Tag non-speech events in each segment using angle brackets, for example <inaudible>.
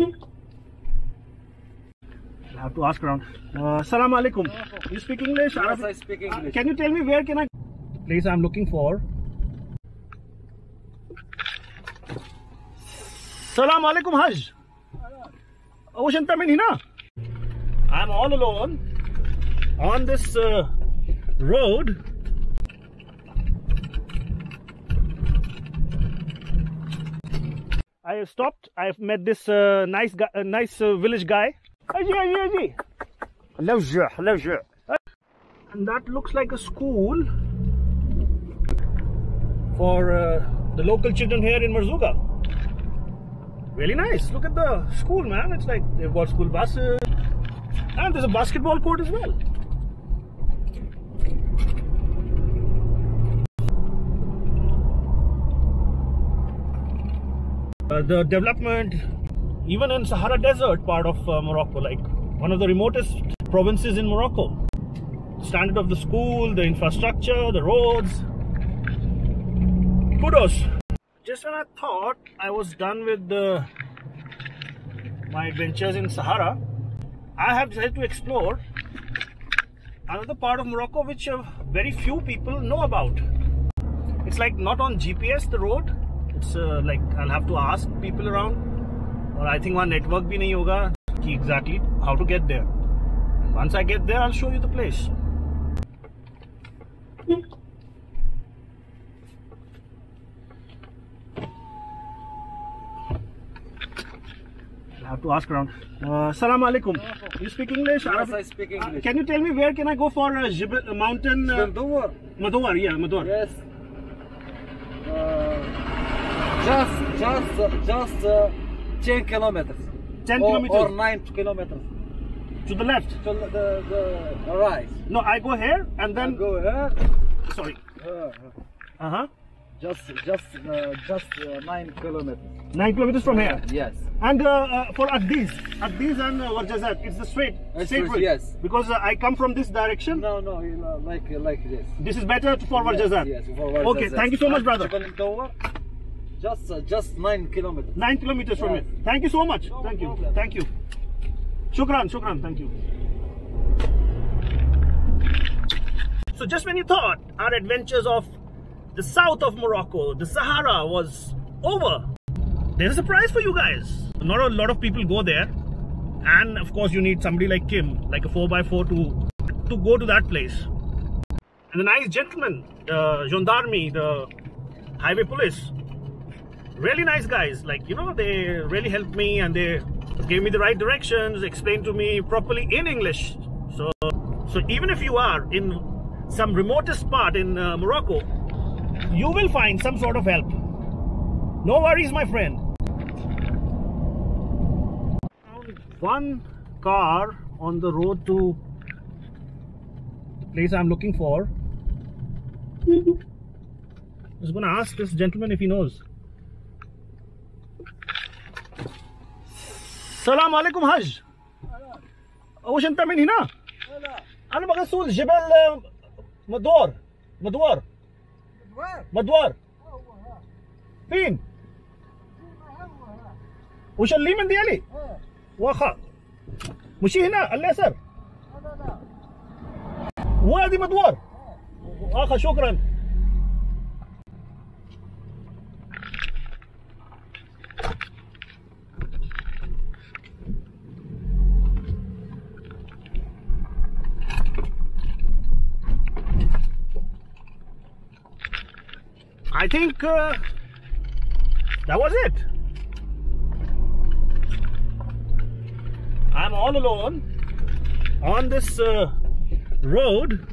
I have to ask around. Uh, alaikum. You speak English? Yes? I speak Uh, English. can you tell me where can I? Place I'm looking for. Salam alaikum Hajj. Ocean Tamin hina. I'm all alone on this uh, road. I have stopped. I've met this uh, nice guy, uh, nice uh, village guy. And that looks like a school for uh, the local children here in Merzouga. Really nice. Look at the school, man. It's like they've got school buses. And there's a basketball court as well. The development, even in Sahara Desert part of uh, Morocco, like one of the remotest provinces in Morocco. Standard of the school, the infrastructure, the roads. Kudos. Just when I thought I was done with the, my adventures in Sahara, I have decided to explore another part of Morocco which uh, very few people know about. It's like not on GPS the road uh, like I'll have to ask people around. Or I think one network bhi nahi hoga ki exactly how to get there. And once I get there, I'll show you the place. I have to ask around. Uh, Salam. You speak English? Yes, I speak English. Uh, can you tell me where can I go for uh, Jib- uh, mountain? Uh, Medouar. Medouar, yeah, Medouar. Yes just, just, just uh, 10 kilometers. 10 or, kilometers. Or 9 kilometers. To the left. To the, the, the right. No, I go here and then. And go here. Sorry. Uh, Uh huh. just, just, uh, just uh, 9 kilometers. 9 kilometers from here. Yes. And uh, uh, for Agdz, Agdz and uh, Ouarzazate, it's the straight, It's straight route. yes. Because uh, I come from this direction. No, no, you know, like, like this. This is better for Ouarzazate. Yes, yes, for Okay, thank you so much, brother. Just, uh, just 9 kilometers. 9 kilometers from Yes. here. Thank you so much. No thank you. Thank you. Shukran, shukran. Thank you. So just when you thought our adventures of the south of Morocco, the Sahara was over, there's a surprise for you guys. Not a lot of people go there. And of course you need somebody like Kim, like a 4x4 to, to go to that place. And the nice gentleman, the gendarme, the highway police, really nice guys. Like, you know, they really helped me and they gave me the right directions, explained to me properly in English. So, so even if you are in some remotest part in uh, Morocco, you will find some sort of help. No worries, my friend. One car on the road to the place I'm looking for. I was gonna ask this gentleman if he knows. السلام عليكم حاج واش انت من هنا؟ لا أنا باغي نسول جبال مدوار. مدوار. مدوار. فين؟ واش اليمين ديالي؟ واخا. مشي هنا على اليسار. لا لا وادي مدوار. واخا شكرا. I think uh, that was it. I'm all alone on this uh, road.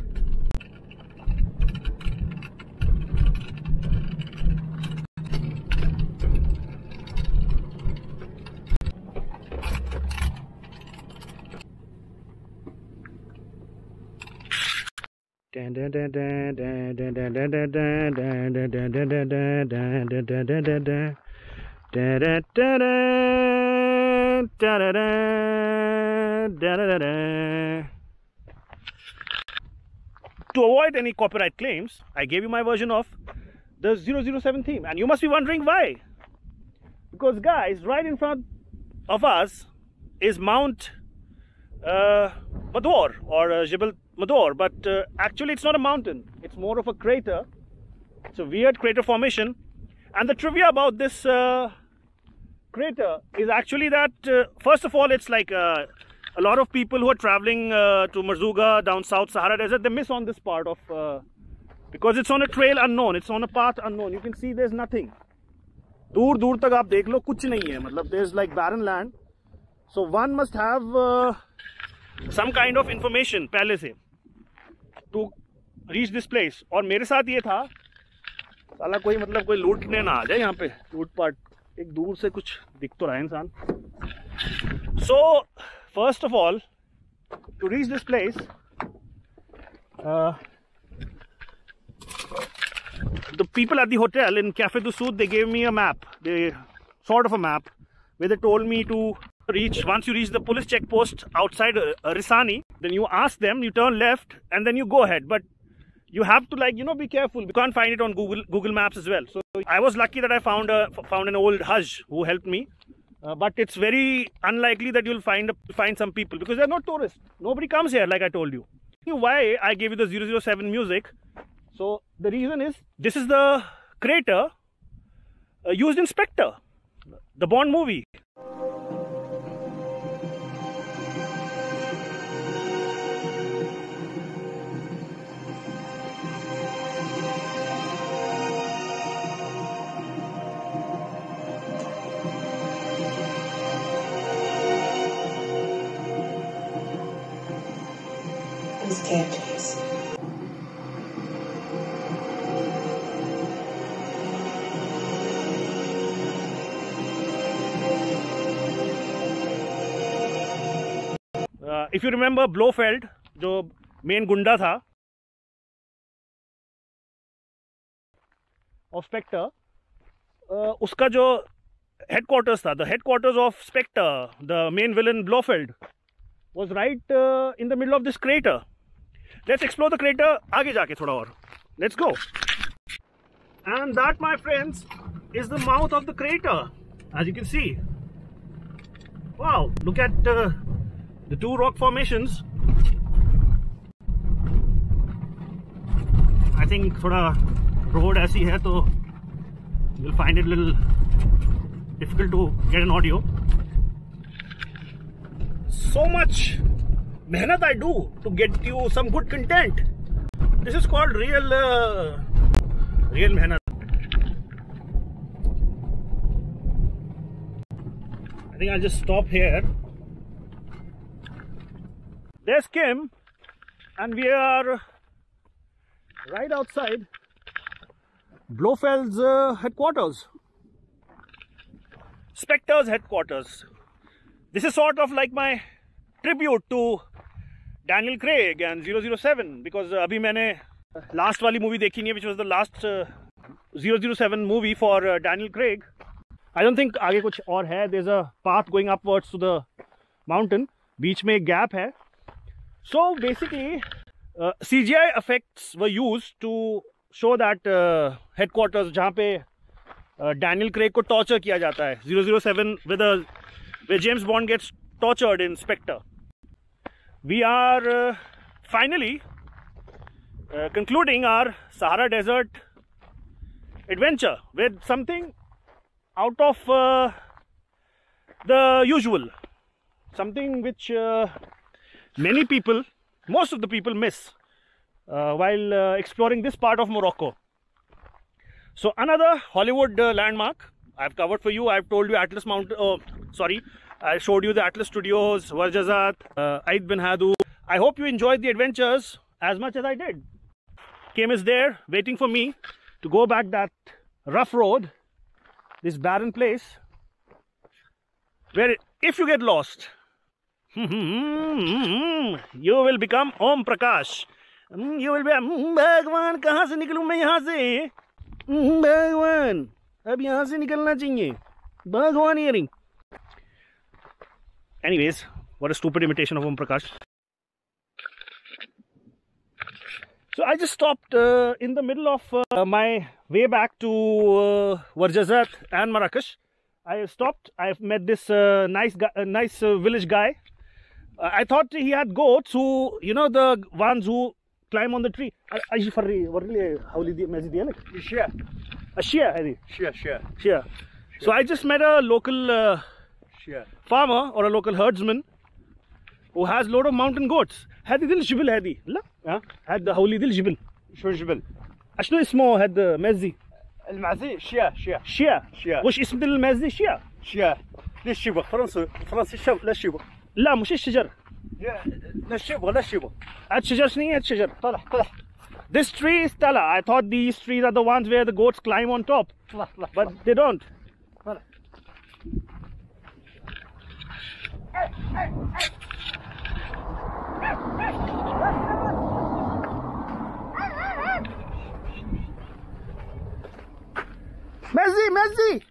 To avoid any copyright claims, I gave you my version of the 007 theme. And you must be wondering why. Because, guys, right in front, of us is Mount uh, Medouar or uh, Medouar, but uh, actually it's not a mountain. It's more of a crater. It's a weird crater formation. And the trivia about this uh, crater is actually that, uh, first of all, it's like uh, a lot of people who are traveling uh, to Merzouga down South Sahara Desert, they miss on this part of, uh, because it's on a trail unknown, it's on a path unknown. You can see there's nothing. दूर दूर तक आप देख लो कुछ नहीं है मतलब there is like barren land so one must to reach this place और मेरे साथ ये था, साला कोई मतलब कोई लूटने ना आ जाए यहाँ पे। लूटपाट, एक दूर से कुछ दिख तो रहा है इंसान। So first of all to reach this place the people the hotel in cafe दू सूद they gave me a map they sort of a map way they told me to reach, once you reach the police checkpost outside uh, Rissani, then you ask them, you turn left, and then you go ahead. But you have to like, you know, be careful. You can't find it on Google Google Maps as well. So I was lucky that I found a, found an old Hajj who helped me. Uh, but it's very unlikely that you'll find find some people because they're not tourists. Nobody comes here, like I told you. Why I gave you the 007 music so the reason is this is the crater uh, used in Spectre, the Bond movie. I'm scared, please. If you remember ब्लोफेल्ड जो main गुंडा था of Spectre उसका जो headquarters था the headquarters of Spectre the main villain ब्लोफेल्ड was right uh, in the middle of this crater. Let's explore the crater आगे जाके थोड़ा और। Let's go and that my friends is the mouth of the crater as you can see wow look at the two rock formations I think थोड़ा road ऐसी है तो will find it little difficult to get an audio so much mehnat I do to get you some good content. This is called real, uh, real mehnat. I think I'll just stop here. There's Kim, and we are right outside Blofeld's uh, headquarters. Spectre's headquarters. This is sort of like my tribute to Daniel Craig and zero zero seven because अभी मैंने last वाली movie देखी नहीं है which was the last zero zero seven movie for Daniel Craig I don't think आगे कुछ और है. There is a path going upwards to the mountain बीच में एक गैप है. So basically C G I effects we use to show that headquarters जहाँ पे Daniel Craig को टॉर्चर किया जाता है. Zero zero seven with James Bond gets tortured inspector We are uh, finally uh, concluding our Sahara Desert adventure with something out of uh, the usual, something which uh, many people, most of the people miss uh, while uh, exploring this part of Morocco. So another Hollywood landmark I've covered for you. I've told you Atlas Mountain. Oh, sorry. I showed you the Atlas Studios, Ouarzazate, uh, Ait Benhaddou. I hope you enjoyed the adventures as much as I did. Kim is there waiting for me to go back that rough road, this barren place, where if you get lost, <laughs> you will become Om Prakash. Hmm, you will be, भगवान कहाँ से निकलूँ मैं यहाँ से भगवान अब यहाँ से निकलना चाहिए भगवान earring Anyways, what a stupid imitation of Om Prakash. So I just stopped uh, in the middle of uh, my way back to uh, and Marrakesh. I stopped. I've met this uh, nice guy, uh, nice uh, village guy. Uh, I thought he had goats who, you know, the ones who climb on the tree. Farri. Shia. Shia, Shia. So I just met a local uh, شيا farmer or a local herdsman who has load of mountain goats. هذه دي الجبل هذه لا ها هذا حولي دي الجبل. شو الجبل اشنو اسمه هذا مازي؟ المعزي شيا شيا شيا شيا. وش اسم ديال المازي شيا؟ شيا ليش شيبه فرنسي فرنسي شاب لا شيبه لا مش الشجر لا شيبه لا شيبه هاد الشجر شنو هي هاد الشجر؟ طلع طلع This tree is Tala. I thought these trees are the ones where the goats climb on top, طلع طلع but they don't. مزي مزي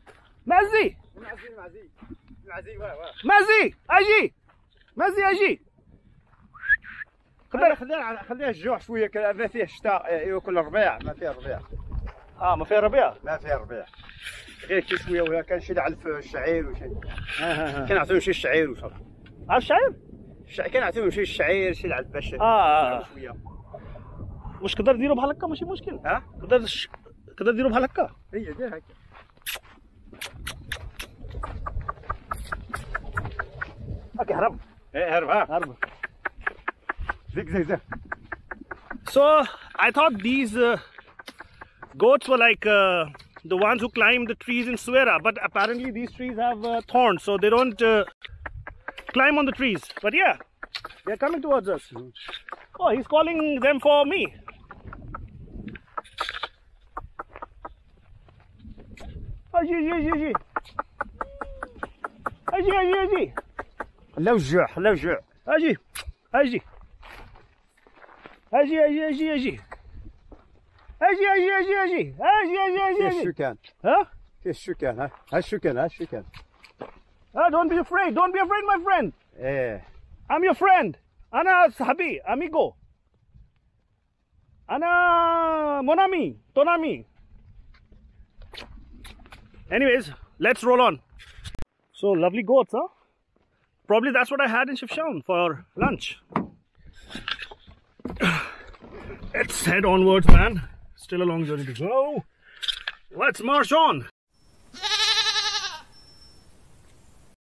مزي مزي أجي. مزي أجي. خليه خليه خليه الجوع شوية كذا ما فيه شتاء ياكل إيه، إيه، الربيع ما فيه ربيع. آه ما فيه ربيع؟ ما فيه ربيع. غير كي شوية وهكا كنشيل على الشعير وشي. آه، آه، آه. كنعطيو شي الشعير وصافي عارف شايف؟ الشع- كان يعطيهم شي الشعير شي علف باش آه آه آه. شوية. مش قدر ديرو بحال هكا؟ ماشي مشكل. ها؟ قدر ش... قدر ديرو بحال هكا؟ هي دير هكا. هكا هرب إيه هرب ها. هرب. زيك زيك زيك. So I thought these uh, goats were like uh, the ones who climb the trees in Suera, but apparently these trees have uh, thorns, so they don't uh, climb on the trees. But yeah, they're coming towards us. Oh, he's calling them for me. Aji, aji, aji. Aji, aji, aji. لا وجوع لا وجوع اجي اجي اجي اجي اجي اجي اجي اجي اجي اجي اجي اجي فيه اجي اجي الشوكان ها فيه الشوكان ها ها الشوكان ها الشوكان Ah, don't be afraid. Don't be afraid, my friend. Yeah. I'm your friend. Ana sabi, amigo. Ana monami, tonami. Anyways, let's roll on. So lovely goats, huh? Probably that's what I had in Chefchaouen for lunch. <sighs> Let's head onwards, man. Still a long journey to go. Let's march on.